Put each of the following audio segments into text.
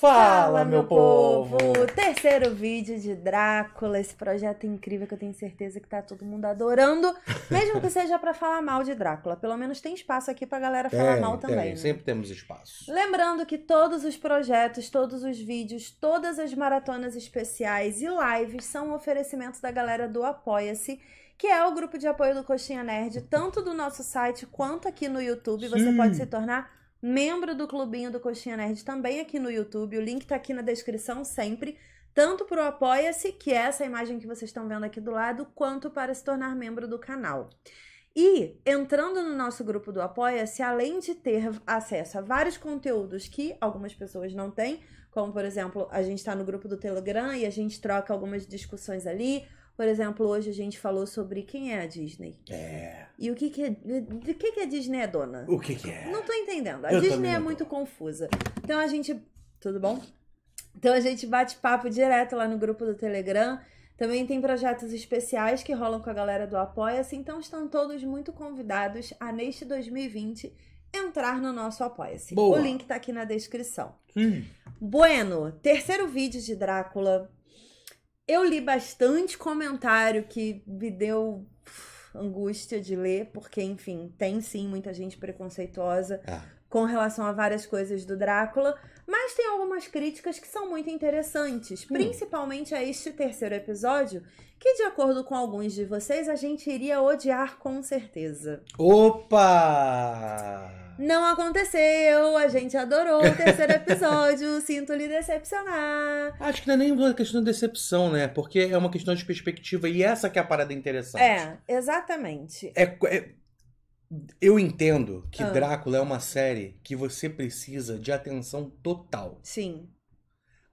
Fala, meu povo! Terceiro vídeo de Drácula, esse projeto incrível que eu tenho certeza que tá todo mundo adorando, mesmo que seja para falar mal de Drácula. Pelo menos tem espaço aqui pra galera falar Tem, mal tem, também. né? Sempre temos espaço. Lembrando que todos os projetos, todos os vídeos, todas as maratonas especiais e lives são oferecimentos da galera do Apoia-se, que é o grupo de apoio do Coxinha Nerd, tanto do nosso site quanto aqui no YouTube. Você Sim. pode se tornar membro do clubinho do Coxinha Nerd também aqui no YouTube. O link tá aqui na descrição sempre. Tanto para o Apoia-se, que é essa imagem que vocês estão vendo aqui do lado, quanto para se tornar membro do canal. E entrando no nosso grupo do Apoia-se, além de ter acesso a vários conteúdos que algumas pessoas não têm, como por exemplo, a gente está no grupo do Telegram e a gente troca algumas discussões ali. Por exemplo, hoje a gente falou sobre quem é a Disney. É. E o que, que é. De que, que a Disney é dona? O que que é? Não tô entendendo. A Eu Disney é muito confusa. Então a gente. Tudo bom? Então a gente bate papo direto lá no grupo do Telegram. Também tem projetos especiais que rolam com a galera do Apoia-se. Então estão todos muito convidados a, neste 2020, entrar no nosso Apoia-se. Boa. O link tá aqui na descrição. Hum. Bueno, terceiro vídeo de Drácula. Eu li bastante comentário que me deu angústia de ler, porque, enfim, tem sim muita gente preconceituosa Ah, com relação a várias coisas do Drácula, mas tem algumas críticas que são muito interessantes, principalmente a este terceiro episódio, que, de acordo com alguns de vocês, a gente iria odiar com certeza. Opa! Não aconteceu, a gente adorou o terceiro episódio, sinto lhe decepcionar. Acho que não é nem uma questão de decepção, né? Porque é uma questão de perspectiva e essa que é a parada interessante. É, exatamente. É, é- eu entendo que Ah. Drácula é uma série que você precisa de atenção total. Sim.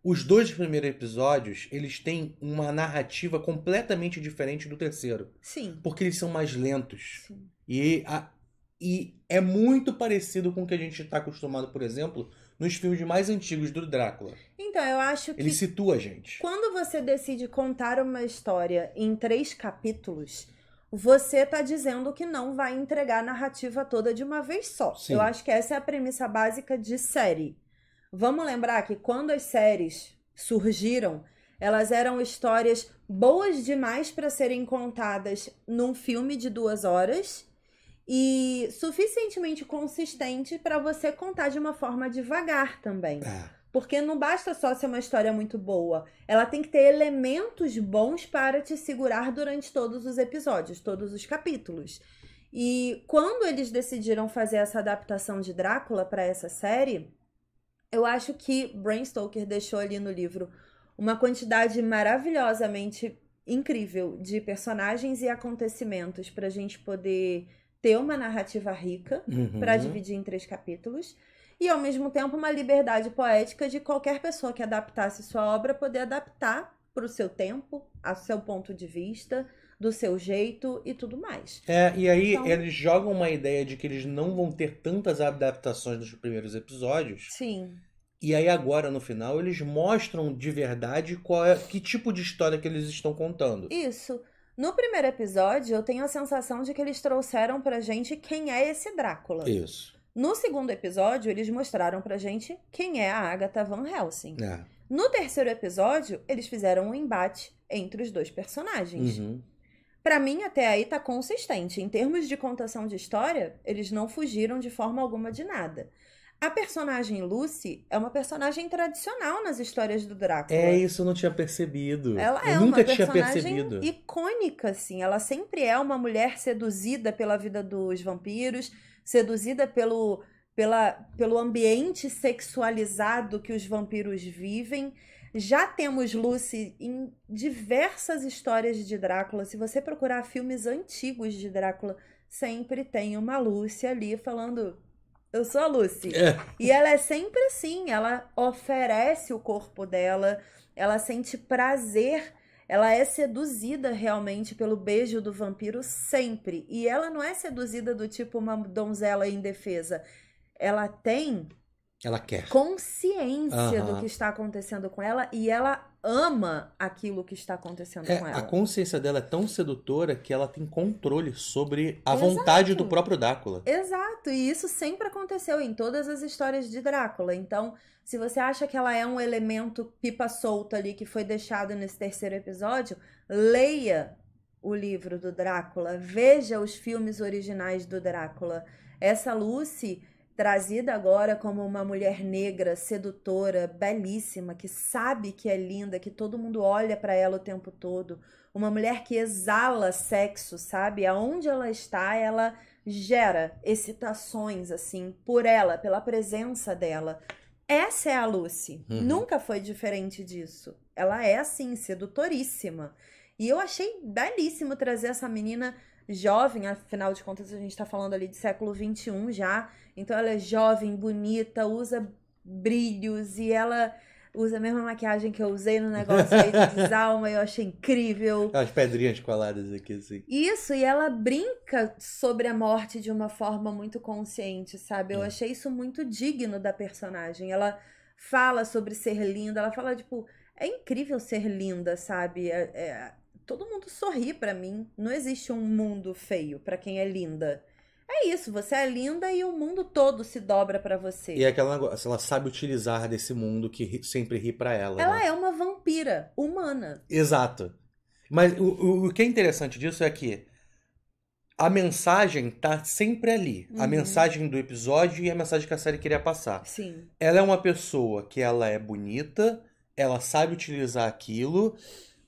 Os dois primeiros episódios, eles têm uma narrativa completamente diferente do terceiro. Sim. Porque eles são mais lentos. Sim. E, a- e é muito parecido com o que a gente está acostumado, por exemplo, nos filmes mais antigos do Drácula. Então, eu acho que Ele situa a gente. quando você decide contar uma história em três capítulos, você tá dizendo que não vai entregar a narrativa toda de uma vez só. Sim. Eu acho que essa é a premissa básica de série. Vamos lembrar que quando as séries surgiram, elas eram histórias boas demais para serem contadas num filme de duas horas e suficientemente consistente para você contar de uma forma devagar também. É. Porque não basta só ser uma história muito boa. Ela tem que ter elementos bons para te segurar durante todos os episódios, todos os capítulos. E quando eles decidiram fazer essa adaptação de Drácula para essa série, eu acho que Bram Stoker deixou ali no livro uma quantidade maravilhosamente incrível de personagens e acontecimentos para a gente poder ter uma narrativa rica Uhum. para dividir em três capítulos e ao mesmo tempo uma liberdade poética de qualquer pessoa que adaptasse sua obra poder adaptar para o seu tempo, a seu ponto de vista, do seu jeito e tudo mais. É, e aí Então- eles jogam uma ideia de que eles não vão ter tantas adaptações dos primeiros episódios. Sim, E aí agora no final eles mostram de verdade qual é que tipo de história que eles estão contando. isso. No primeiro episódio, eu tenho a sensação de que eles trouxeram pra gente quem é esse Drácula. Isso. No segundo episódio, eles mostraram pra gente quem é a Agatha Van Helsing. É. No terceiro episódio, eles fizeram um embate entre os dois personagens. Uhum. Pra mim, até aí tá consistente. Em termos de contação de história, eles não fugiram de forma alguma de nada. A personagem Lucy é uma personagem tradicional nas histórias do Drácula. É isso, eu não tinha percebido. Ela eu é nunca uma tinha personagem percebido. icônica, assim. Ela sempre é uma mulher seduzida pela vida dos vampiros, seduzida pelo, pela, pelo ambiente sexualizado que os vampiros vivem. Já temos Lucy em diversas histórias de Drácula. Se você procurar filmes antigos de Drácula, sempre tem uma Lucy ali falando: Eu sou a Lucy. É. E ela é sempre assim, ela oferece o corpo dela, ela sente prazer, ela é seduzida realmente pelo beijo do vampiro sempre. E ela não é seduzida do tipo uma donzela indefesa. Ela tem Ela quer. consciência Aham. do que está acontecendo com ela e ela ama aquilo que está acontecendo É, com a ela. consciência dela é tão sedutora que ela tem controle sobre a Exato. vontade do próprio Drácula. Exato, e isso sempre aconteceu em todas as histórias de Drácula. Então, se você acha que ela é um elemento pipa solta ali que foi deixado nesse terceiro episódio, leia o livro do Drácula, veja os filmes originais do Drácula. Essa Lucy, trazida agora como uma mulher negra, sedutora, belíssima, que sabe que é linda, que todo mundo olha para ela o tempo todo, uma mulher que exala sexo, sabe? Aonde ela está, ela gera excitações, assim, por ela, pela presença dela. Essa é a Lucy. Uhum. Nunca foi diferente disso. Ela é, assim, sedutoríssima. E eu achei belíssimo trazer essa menina jovem, afinal de contas, a gente tá falando ali de século XXI já. Então ela é jovem, bonita, usa brilhos e ela usa a mesma maquiagem que eu usei no negócio aí de desalma. Eu achei incrível. As pedrinhas coladas aqui, assim. Isso, e ela brinca sobre a morte de uma forma muito consciente, sabe? Eu É. achei isso muito digno da personagem. Ela fala sobre ser linda, ela fala, tipo, é incrível ser linda, sabe? É- é- todo mundo sorri pra mim. Não existe um mundo feio pra quem é linda. É isso, você é linda e o mundo todo se dobra pra você. E é aquele negócio, ela sabe utilizar desse mundo que ri- sempre ri pra ela. Ela né? é uma vampira humana. Exato. Mas o, o, que é interessante disso é que a mensagem tá sempre ali. A Uhum. mensagem do episódio e a mensagem que a série queria passar. Sim. Ela é uma pessoa que ela é bonita, ela sabe utilizar aquilo,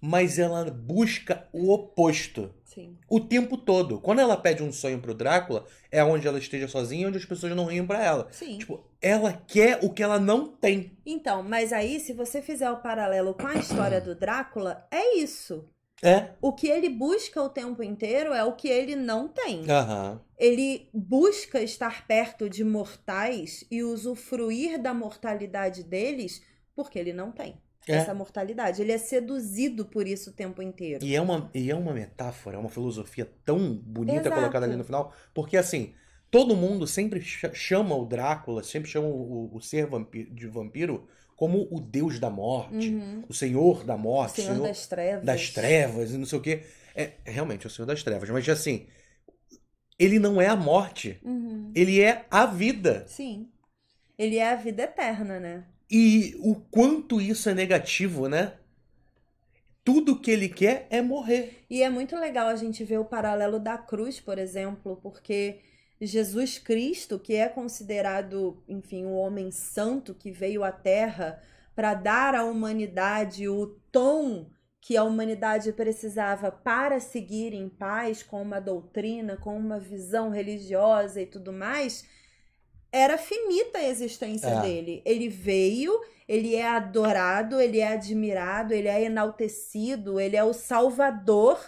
mas ela busca o oposto. Sim. O tempo todo. Quando ela pede um sonho pro Drácula, é onde ela esteja sozinha, onde as pessoas não riem pra ela. Sim. Tipo, ela quer o que ela não tem. Então, mas aí, se você fizer o paralelo com a história do Drácula, é isso. É. O que ele busca o tempo inteiro é o que ele não tem. Aham. Ele busca estar perto de mortais e usufruir da mortalidade deles porque ele não tem É. essa mortalidade. Ele é seduzido por isso o tempo inteiro. E é uma, e é uma metáfora, é uma filosofia tão bonita Exato. colocada ali no final, porque assim, todo mundo sempre ch- chama o Drácula, sempre chama o, o ser vampi- de vampiro como o deus da morte, Uhum. o senhor da O morte, Senhor das Trevas. das trevas e não sei o quê. É, é realmente o senhor das trevas, mas assim, ele não é a morte, Uhum. ele é a vida. Sim. Ele é a vida eterna, né? E o quanto isso é negativo, né? Tudo que ele quer é morrer. E é muito legal a gente ver o paralelo da cruz, por exemplo, porque Jesus Cristo, que é considerado, enfim, o homem santo que veio à Terra para dar à humanidade o tom que a humanidade precisava para seguir em paz com uma doutrina, com uma visão religiosa e tudo mais, era finita a existência É. dele. Ele veio, ele é adorado, ele é admirado, ele é enaltecido, ele é o salvador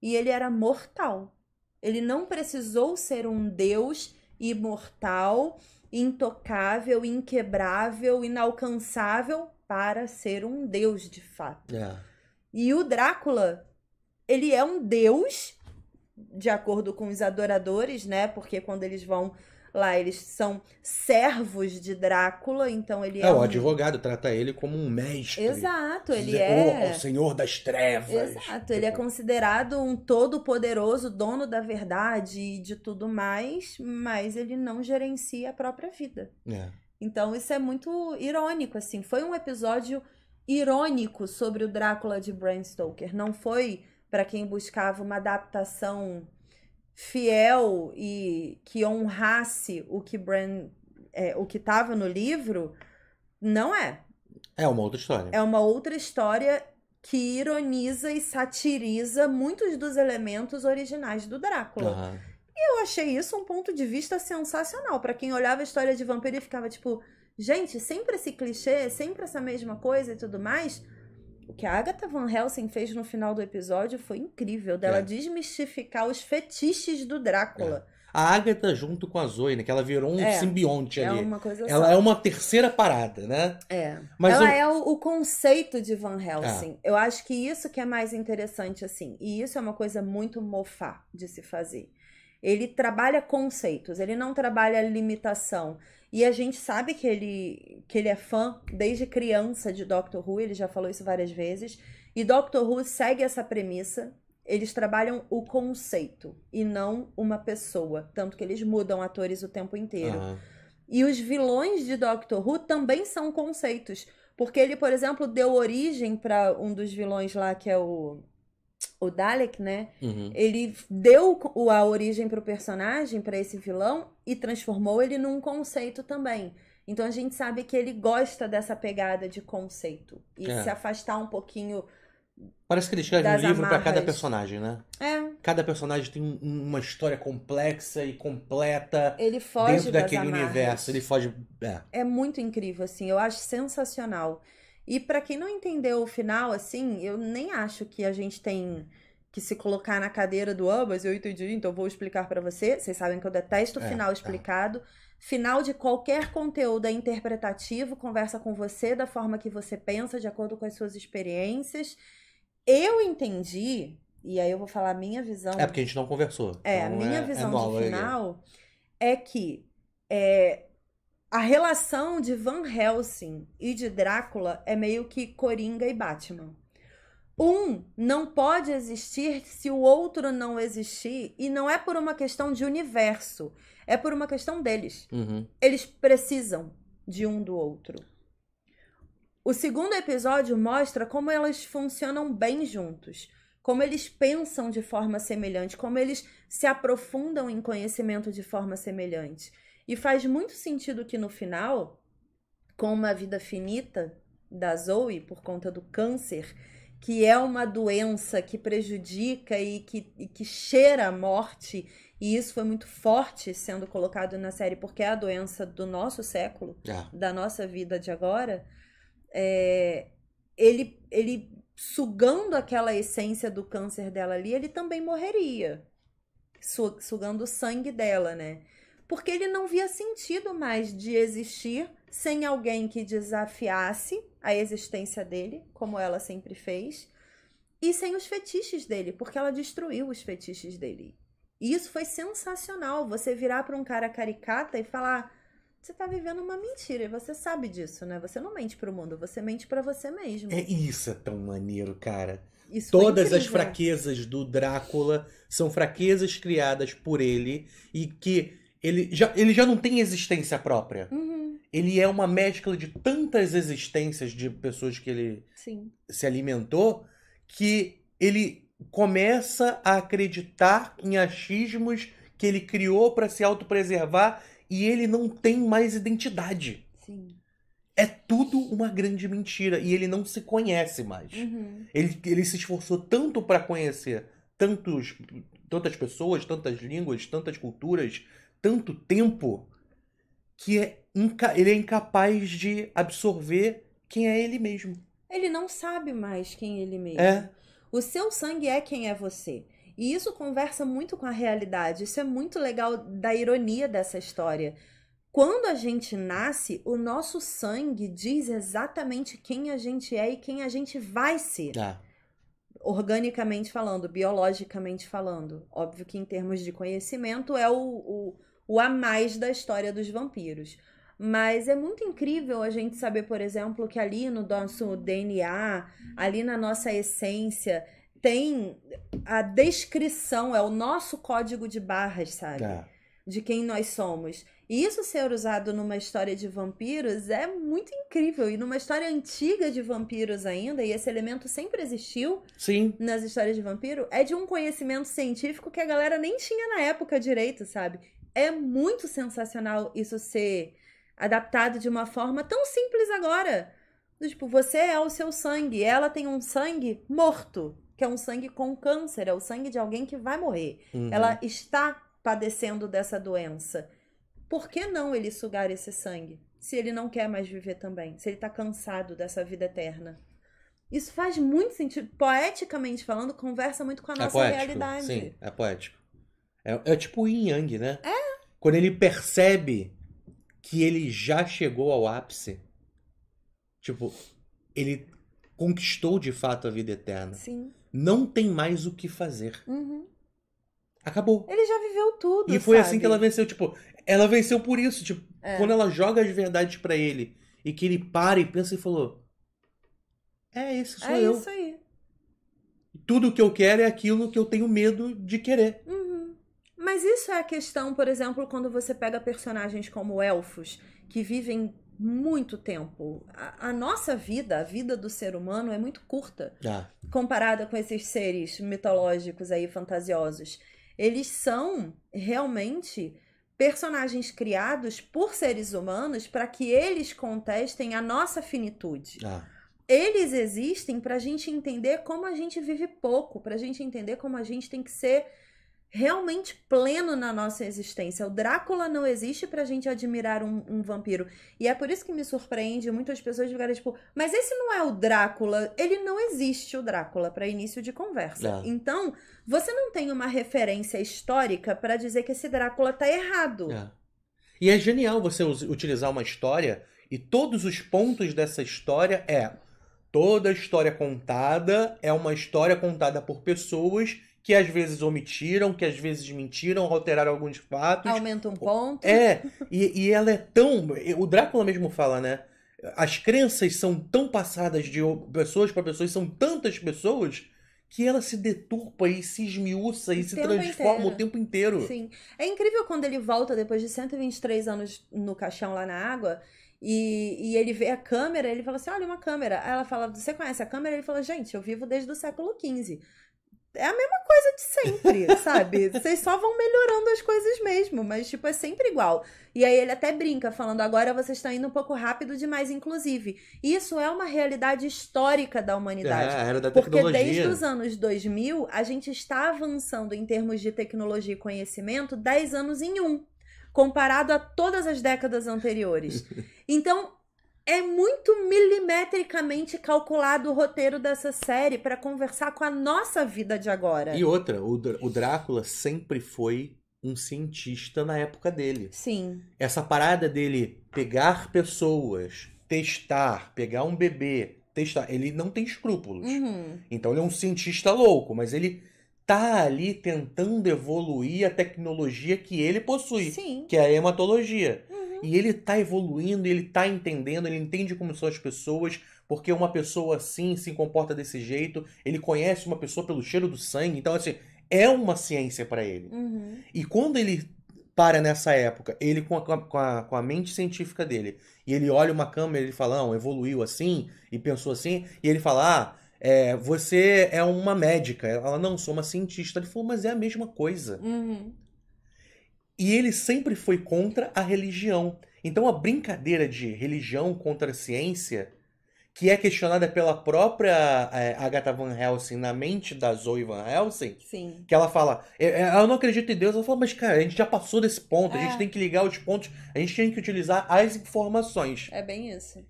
e ele era mortal. Ele não precisou ser um deus imortal, intocável, inquebrável, inalcançável para ser um deus de fato. É. E o Drácula, ele é um deus, de acordo com os adoradores, né? Porque quando eles vão lá, eles são servos de Drácula, então ele é, É, o um... advogado trata ele como um mestre. Exato, ele é... O, o senhor das trevas. Exato, ele é Tipo, considerado um todo-poderoso dono da verdade e de tudo mais, mas ele não gerencia a própria vida. é. Então isso é muito irônico, assim. Foi um episódio irônico sobre o Drácula de Bram Stoker. Não foi para quem buscava uma adaptação fiel e que honrasse o que Bram, é, o que estava no livro. Não é. É uma outra história. É uma outra história que ironiza e satiriza muitos dos elementos originais do Drácula. Aham. Eu achei isso um ponto de vista sensacional. Pra quem olhava a história de vampiro e ficava tipo, gente, sempre esse clichê, sempre essa mesma coisa e tudo mais. O que a Agatha Van Helsing fez no final do episódio foi incrível, dela É. desmistificar os fetiches do Drácula. A Agatha junto com a Zoe, né? Que ela virou um É. simbionte É, ali. uma coisa Ela só. é uma terceira parada, né? É. Mas Ela o- é o, o conceito de Van Helsing. Eu acho que isso que é mais interessante, assim. E isso é uma coisa muito mofá de se fazer. Ele trabalha conceitos, ele não trabalha limitação. E a gente sabe que ele, que ele é fã desde criança de Doctor Who, ele já falou isso várias vezes. E Doctor Who segue essa premissa. Eles trabalham o conceito e não uma pessoa. Tanto que eles mudam atores o tempo inteiro. Aham. E os vilões de Doctor Who também são conceitos. Porque ele, por exemplo, deu origem para um dos vilões lá, que é o, o Dalek, né? Uhum. Ele deu a origem pro personagem, para esse vilão, e transformou ele num conceito também. Então a gente sabe que ele gosta dessa pegada de conceito. E É. se afastar um pouquinho. Parece que ele escreve um livro pra cada personagem, né? É, Cada personagem tem um- uma história complexa e completa ele foge dentro daquele amarras. universo. Ele foge. É. É muito incrível, assim. Eu acho sensacional. E pra quem não entendeu o final, assim, eu nem acho que a gente tem que se colocar na cadeira do ah, mas eu entendi, então vou explicar pra você. Vocês sabem que eu detesto o É, final tá. explicado. Final de qualquer conteúdo é interpretativo, conversa com você da forma que você pensa, de acordo com as suas experiências. Eu entendi, e aí eu vou falar a minha visão. É porque a gente não conversou. É, a Então minha é- visão é nova de aí. final é que é, a relação de Van Helsing e de Drácula é meio que Coringa e Batman. Um não pode existir se o outro não existir, e não é por uma questão de universo, é por uma questão deles. Uhum. Eles precisam de um do outro. O segundo episódio mostra como elas funcionam bem juntos, como eles pensam de forma semelhante, como eles se aprofundam em conhecimento de forma semelhante. E faz muito sentido que no final, com uma vida finita da Zoe por conta do câncer, que é uma doença que prejudica e que, e que cheira a morte, e isso foi muito forte sendo colocado na série, porque é a doença do nosso século, É. da nossa vida de agora, é, ele, ele sugando aquela essência do câncer dela ali, ele também morreria. Su- Sugando o sangue dela, né? Porque ele não via sentido mais de existir sem alguém que desafiasse a existência dele, como ela sempre fez, e sem os fetiches dele, porque ela destruiu os fetiches dele. E isso foi sensacional, você virar para um cara caricata e falar: você tá vivendo uma mentira e você sabe disso, né? Você não mente pro mundo, você mente pra você mesmo. É isso é tão maneiro, cara. Isso Todas as fraquezas do Drácula são fraquezas criadas por ele e que ele já, ele já não tem existência própria. Uhum, Ele é uma mescla de tantas existências de pessoas que ele sim. se alimentou que ele começa a acreditar em achismos que ele criou para se autopreservar e ele não tem mais identidade. Sim. É tudo uma grande mentira e ele não se conhece mais. Uhum. Ele, ele se esforçou tanto para conhecer tantos, tantas pessoas, tantas línguas, tantas culturas, tanto tempo, que é ele é incapaz de absorver quem é ele mesmo. Ele não sabe mais quem ele mesmo. É. O seu sangue é quem é você. E isso conversa muito com a realidade. Isso é muito legal da ironia dessa história. Quando a gente nasce, o nosso sangue diz exatamente quem a gente é e quem a gente vai ser. Ah, organicamente falando, biologicamente falando. Óbvio que em termos de conhecimento é o, o, o a mais da história dos vampiros. Mas é muito incrível a gente saber, por exemplo, que ali no nosso DNA, ali na nossa essência, tem a descrição, é o nosso código de barras, sabe? ah. de quem nós somos. E isso ser usado numa história de vampiros é muito incrível. E numa história antiga de vampiros ainda, e esse elemento sempre existiu Sim, nas histórias de vampiro, é de um conhecimento científico que a galera nem tinha na época direito, sabe? É muito sensacional isso ser adaptado de uma forma tão simples agora. Tipo, você é o seu sangue, ela tem um sangue morto, que é um sangue com câncer, é o sangue de alguém que vai morrer. Uhum. Ela está padecendo dessa doença. Por que não ele sugar esse sangue? Se ele não quer mais viver também, se ele tá cansado dessa vida eterna. Isso faz muito sentido. Poeticamente falando, conversa muito com a é nossa poético. realidade. Sim, é poético. É, é tipo o Yin Yang, né? É. Quando ele percebe que ele já chegou ao ápice, tipo, ele conquistou de fato a vida eterna. Sim. Não tem mais o que fazer. Uhum. Acabou. Ele já viveu tudo. E foi sabe? assim que ela venceu. Tipo, ela venceu por isso. Tipo, É. quando ela joga as verdades pra ele e que ele para e pensa e falou: É, esse sou É eu. isso aí. Tudo que eu quero é aquilo que eu tenho medo de querer. Uhum. Mas isso é a questão, por exemplo, quando você pega personagens como elfos, que vivem muito tempo. A, a nossa vida, a vida do ser humano, é muito curta Ah, comparada com esses seres mitológicos aí fantasiosos. Eles são realmente personagens criados por seres humanos para que eles contestem a nossa finitude. ah. Eles existem para a gente entender como a gente vive pouco, para a gente entender como a gente tem que ser realmente pleno na nossa existência. O Drácula não existe pra gente admirar um, um vampiro. E é por isso que me surpreende muitas pessoas ficarem tipo, mas esse não é o Drácula. Ele não existe o Drácula para início de conversa. É. Então, você não tem uma referência histórica pra dizer que esse Drácula tá errado. É. E é genial você utilizar uma história e todos os pontos dessa história é toda história contada é uma história contada por pessoas que às vezes omitiram, que às vezes mentiram, alteraram alguns fatos. Aumenta um ponto. É, e, e ela é tão. O Drácula mesmo fala, né? As crenças são tão passadas de pessoas para pessoas, são tantas pessoas, que ela se deturpa e se esmiuça e O se transforma inteiro. o tempo inteiro. Sim. É incrível quando ele volta depois de 123 anos no caixão lá na água e, e ele vê a câmera, ele fala assim: olha uma câmera. Aí ela fala: Você conhece a câmera? Ele fala: Gente, eu vivo desde o século XV. É a mesma coisa de sempre, sabe? Vocês só vão melhorando as coisas mesmo, mas, tipo, é sempre igual. E aí ele até brinca, falando: agora vocês estão indo um pouco rápido demais, inclusive. Isso é uma realidade histórica da É, humanidade. a era da Porque tecnologia. desde os anos 2000, a gente está avançando em termos de tecnologia e conhecimento 10 anos em um, comparado a todas as décadas anteriores. Então, é muito milimetricamente calculado o roteiro dessa série para conversar com a nossa vida de agora. E outra, o, o Drácula sempre foi um cientista na época dele. Sim. Essa parada dele pegar pessoas, testar, pegar um bebê, testar, ele não tem escrúpulos. Uhum. Então ele é um cientista louco, mas ele tá ali tentando evoluir a tecnologia que ele possui, Sim. que é a hematologia. Uhum. E ele tá evoluindo, ele tá entendendo, ele entende como são as pessoas, porque uma pessoa assim se comporta desse jeito, ele conhece uma pessoa pelo cheiro do sangue, então assim, é uma ciência para ele. Uhum. E quando ele para nessa época, ele com a, com a, com a mente científica dele, e ele olha uma câmera e ele fala, não, evoluiu assim, e pensou assim, e ele fala, ah, é, você é uma médica. Ela, não, sou uma cientista. Ele falou, mas é a mesma coisa. Uhum. E ele sempre foi contra a religião. Então a brincadeira de religião contra a ciência, que é questionada pela própria é, Agatha Van Helsing na mente da Zoe Van Helsing, Sim. que ela fala, "É, é, eu não acredito em Deus. Ela fala, mas cara, a gente já passou desse ponto, a É. gente tem que ligar os pontos, a gente tem que utilizar as informações É bem isso.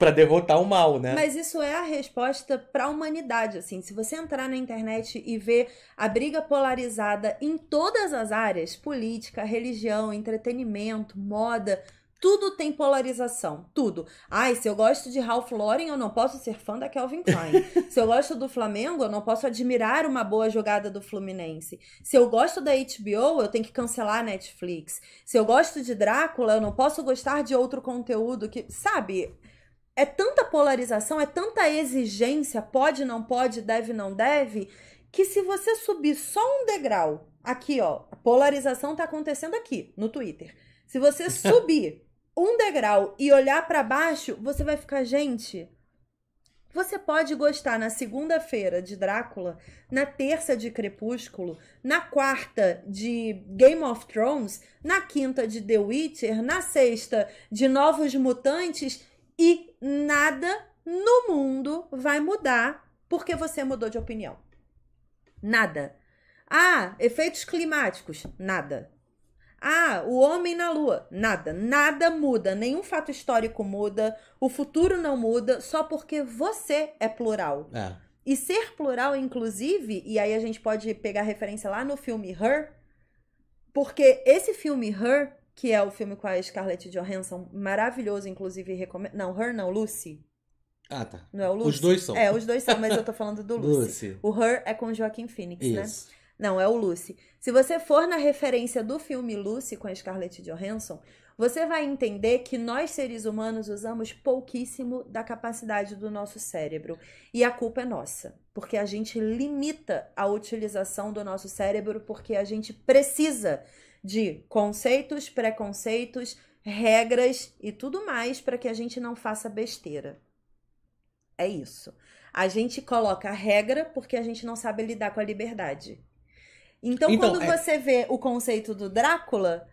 Pra derrotar o mal, né? Mas isso é a resposta para a humanidade, assim. Se você entrar na internet e ver a briga polarizada em todas as áreas, política, religião, entretenimento, moda, tudo tem polarização, tudo. Ai, se eu gosto de Ralph Lauren, eu não posso ser fã da Calvin Klein. se eu gosto do Flamengo, eu não posso admirar uma boa jogada do Fluminense. Se eu gosto da HBO, eu tenho que cancelar a Netflix. Se eu gosto de Drácula, eu não posso gostar de outro conteúdo que, sabe? É tanta polarização, é tanta exigência, pode, não pode, deve, não deve, que se você subir só um degrau, aqui ó, a polarização tá acontecendo aqui no Twitter. Se você subir um degrau e olhar pra baixo, você vai ficar, gente, você pode gostar na segunda-feira de Drácula, na terça de Crepúsculo, na quarta de Game of Thrones, na quinta de The Witcher, na sexta de Novos Mutantes e nada no mundo vai mudar porque você mudou de opinião. Nada. Ah, efeitos climáticos, nada. Ah, o homem na lua, nada. Nada muda, nenhum fato histórico muda, o futuro não muda, só porque você é plural. É. E ser plural, inclusive, e aí a gente pode pegar referência lá no filme Her, porque esse filme Her, que é o filme com a Scarlett Johansson, maravilhoso, inclusive recomendo. Não, Her não, Lucy. Ah, tá. Não é o Lucy? Os dois são. É, os dois são, mas eu tô falando do Lucy. Lucy. O Her é com o Joaquim Phoenix, né? Isso. Não, é o Lucy. Se você for na referência do filme Lucy com a Scarlett Johansson, você vai entender que nós seres humanos usamos pouquíssimo da capacidade do nosso cérebro. E a culpa é nossa, porque a gente limita a utilização do nosso cérebro porque a gente precisa de conceitos, preconceitos, regras e tudo mais para que a gente não faça besteira. É isso. A gente coloca regra porque a gente não sabe lidar com a liberdade. Então, Então, quando é- você vê o conceito do Drácula,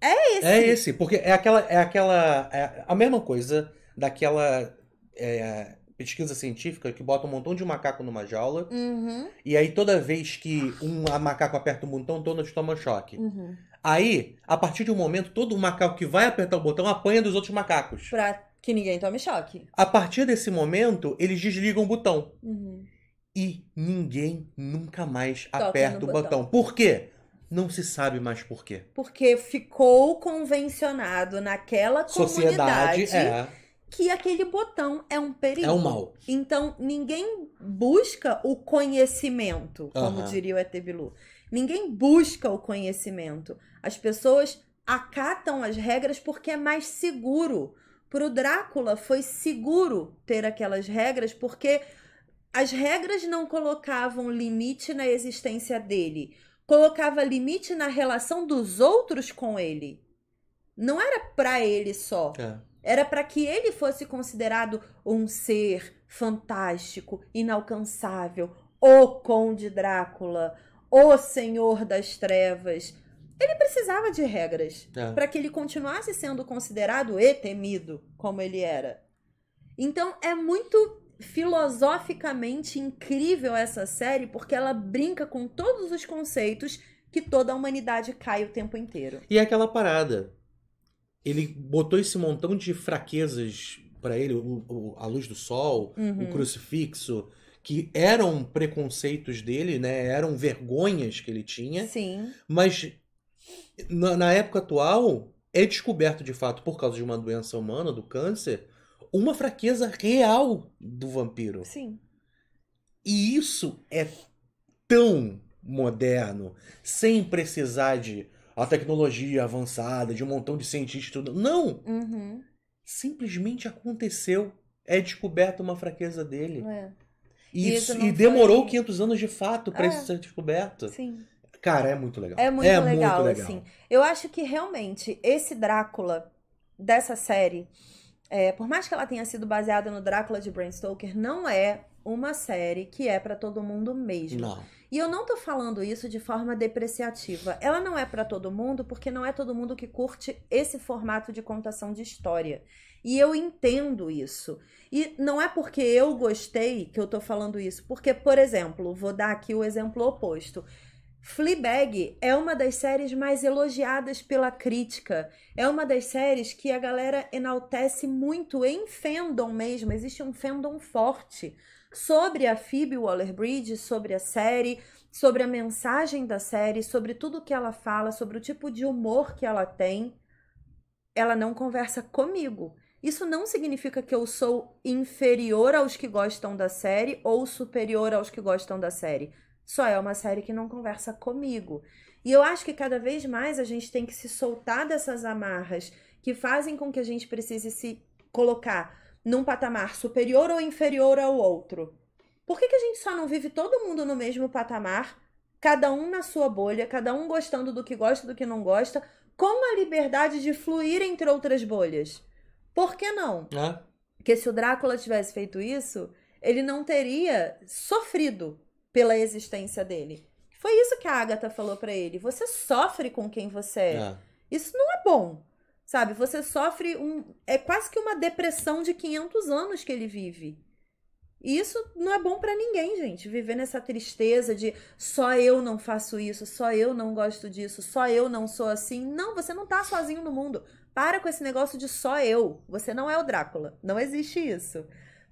é esse. É esse, porque é aquela. É aquela. É a mesma coisa daquela é, pesquisa científica que bota um montão de macaco numa jaula. Uhum, E aí, toda vez que um macaco aperta o botão, todos tomam choque. uhum. Aí, a partir de um momento, todo macaco que vai apertar o botão apanha dos outros macacos. Pra que ninguém tome choque. A partir desse momento, eles desligam o botão. Uhum. E ninguém nunca mais Toca aperta o botão. botão. Por quê? Não se sabe mais por quê. Porque ficou convencionado naquela Sociedade comunidade é, que aquele botão é um perigo. é o mal. Então, ninguém busca o conhecimento, como Aham. diria o ET Bilu. Ninguém busca o conhecimento. As pessoas acatam as regras porque é mais seguro. Para o Drácula foi seguro ter aquelas regras porque as regras não colocavam limite na existência dele, colocava limite na relação dos outros com ele. Não era para ele só. É. Era para que ele fosse considerado um ser fantástico, inalcançável, o Conde Drácula, o Senhor das Trevas. Ele precisava de regras É. para que ele continuasse sendo considerado e temido como ele era. Então é muito filosoficamente incrível essa série porque ela brinca com todos os conceitos que toda a humanidade cai o tempo inteiro. E é aquela parada. Ele botou esse montão de fraquezas pra ele, o- o- a luz do sol, Uhum. o crucifixo, que eram preconceitos dele, né? Eram vergonhas que ele tinha, Sim. mas na, na época atual é descoberto de fato por causa de uma doença humana, do câncer, uma fraqueza real do vampiro. Sim. E isso é tão moderno, sem precisar de a tecnologia avançada, de um montão de cientistas. tudo. Não! Uhum. Simplesmente aconteceu. É descoberta uma fraqueza dele. É. E, isso, e demorou foi- 500 anos de fato pra É. isso ser descoberto. Sim. Cara, é muito legal. É muito legal, muito legal. assim. Eu acho que realmente esse Drácula dessa série, é, por mais que ela tenha sido baseada no Drácula de Bram Stoker, não é uma série que é pra todo mundo mesmo. Não. E eu não tô falando isso de forma depreciativa. Ela não é pra todo mundo porque não é todo mundo que curte esse formato de contação de história. E eu entendo isso. E não é porque eu gostei que eu tô falando isso, porque, por exemplo, vou dar aqui o exemplo oposto. Fleabag é uma das séries mais elogiadas pela crítica. É uma das séries que a galera enaltece muito em fandom mesmo. Existe um fandom forte sobre a Phoebe Waller-Bridge, sobre a série, sobre a mensagem da série, sobre tudo que ela fala, sobre o tipo de humor que ela tem. Ela não conversa comigo. Isso não significa que eu sou inferior aos que gostam da série ou superior aos que gostam da série. Só é uma série que não conversa comigo. E eu acho que cada vez mais a gente tem que se soltar dessas amarras que fazem com que a gente precise se colocar num patamar superior ou inferior ao outro. Por que, que a gente só não vive todo mundo no mesmo patamar, cada um na sua bolha, cada um gostando do que gosta, do que não gosta, com a liberdade de fluir entre outras bolhas? Por que não? É? Porque se o Drácula tivesse feito isso, ele não teria sofrido pela existência dele. Foi isso que a Agatha falou pra ele. Você sofre com quem você é. É. Isso não é bom. Sabe? Você sofre um. É quase que uma depressão de 500 anos que ele vive. E isso não é bom pra ninguém, gente. Viver nessa tristeza de só eu não faço isso, só eu não gosto disso, só eu não sou assim. Não, você não tá sozinho no mundo. Para com esse negócio de só eu. Você não é o Drácula. Não existe isso.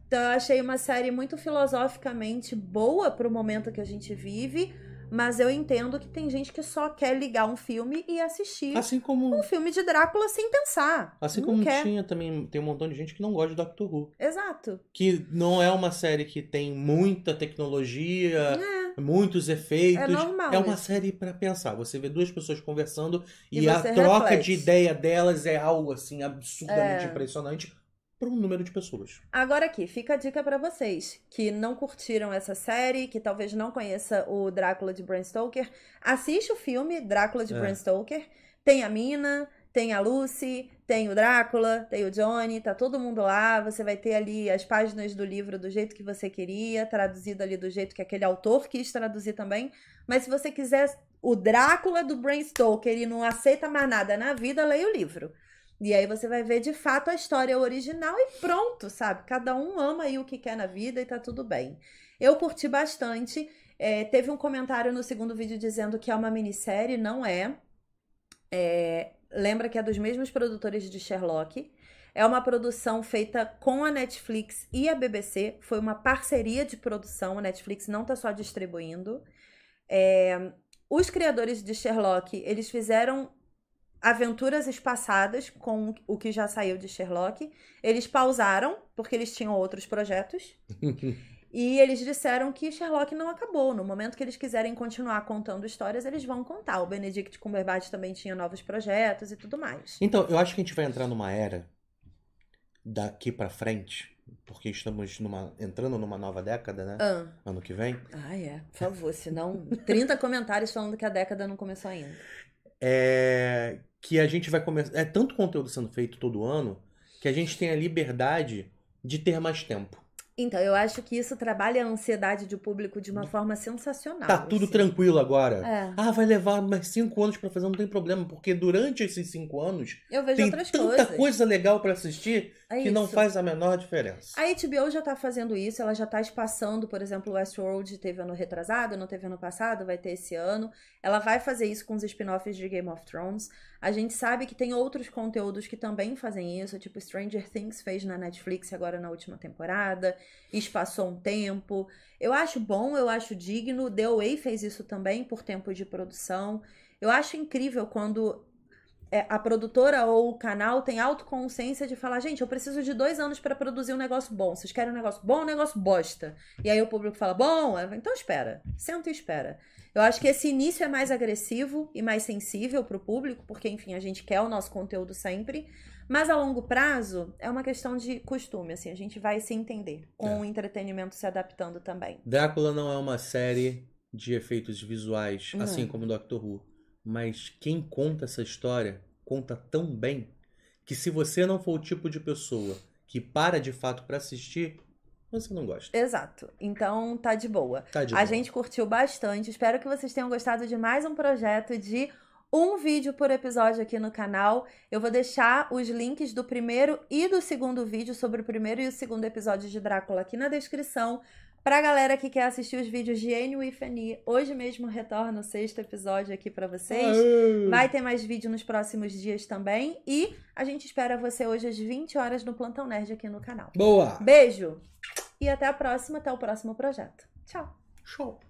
Então eu achei uma série muito filosoficamente boa pro momento que a gente vive, mas eu entendo que tem gente que só quer ligar um filme e assistir Assim como, um filme de Drácula sem pensar. assim não como quer. tinha também, tem um montão de gente que não gosta de Doctor Who. Exato. Que não é uma série que tem muita tecnologia, É. muitos efeitos. É normal É uma isso. série pra pensar. Você vê duas pessoas conversando E e, a troca reflete. de ideia delas é algo assim absurdamente É. impressionante para um número de pessoas. Agora aqui, fica a dica pra vocês que não curtiram essa série, que talvez não conheça o Drácula de Bram Stoker. Assiste o filme Drácula de É. Bram Stoker. Tem a Mina, tem a Lucy, tem o Drácula, tem o Johnny, tá todo mundo lá. Você vai ter ali as páginas do livro do jeito que você queria, traduzido ali do jeito que aquele autor quis traduzir também. Mas se você quiser o Drácula do Bram Stoker e não aceita mais nada na vida, leia o livro. E aí você vai ver de fato a história original e pronto, sabe? Cada um ama aí o que quer na vida e tá tudo bem. Eu curti bastante. É, teve um comentário no segundo vídeo dizendo que é uma minissérie, não é. É, lembra que é dos mesmos produtores de Sherlock. É uma produção feita com a Netflix e a BBC. Foi uma parceria de produção. A Netflix não tá só distribuindo. É, os criadores de Sherlock, eles fizeram aventuras espaçadas com o que já saiu de Sherlock. Eles pausaram, porque eles tinham outros projetos. E eles disseram que Sherlock não acabou. No momento que eles quiserem continuar contando histórias, eles vão contar. O Benedict Cumberbatch também tinha novos projetos e tudo mais. Então, eu acho que a gente vai entrar numa era daqui pra frente, porque estamos numa, entrando numa nova década, né? Ah, Ano que vem. ah, é. Por favor, senão 30 comentários falando que a década não começou ainda. É que a gente vai começar. É tanto conteúdo sendo feito todo ano que a gente tem a liberdade de ter mais tempo. Então, eu acho que isso trabalha a ansiedade do público de uma forma sensacional. Tá tudo assim. tranquilo agora. É. Ah, vai levar mais cinco anos pra fazer, não tem problema, porque durante esses cinco anos Eu vejo tem outras tanta coisas. coisa legal pra assistir É que não isso. faz a menor diferença. A HBO já tá fazendo isso, ela já tá espaçando, por exemplo, o Westworld teve ano retrasado, não teve ano passado, vai ter esse ano. Ela vai fazer isso com os spin-offs de Game of Thrones. A gente sabe que tem outros conteúdos que também fazem isso, tipo Stranger Things fez na Netflix agora na última temporada, espaçou um tempo. Eu acho bom, eu acho digno. The Away fez isso também por tempo de produção. Eu acho incrível quando é, a produtora ou o canal tem autoconsciência de falar, gente, eu preciso de dois anos pra produzir um negócio bom. Vocês querem um negócio bom um negócio bosta? E aí o público fala, bom, então espera, senta e espera. Eu acho que esse início é mais agressivo e mais sensível pro público, porque, enfim, a gente quer o nosso conteúdo sempre. Mas a longo prazo é uma questão de costume, assim, a gente vai se entender com É. o entretenimento se adaptando também. Drácula não é uma série de efeitos visuais, assim como Doctor Who. Mas quem conta essa história conta tão bem que se você não for o tipo de pessoa que para de fato pra assistir, você não gosta. Exato. Então tá de boa. Tá de A boa. gente curtiu bastante. Espero que vocês tenham gostado de mais um projeto de um vídeo por episódio aqui no canal. Eu vou deixar os links do primeiro e do segundo vídeo sobre o primeiro e o segundo episódio de Drácula aqui na descrição. Pra galera que quer assistir os vídeos de Anne with Annie, hoje mesmo retorna o sexto episódio aqui pra vocês. Vai ter mais vídeo nos próximos dias também. E a gente espera você hoje às 20 horas no Plantão Nerd aqui no canal. Boa! Beijo! E até a próxima, até o próximo projeto. Tchau! Show!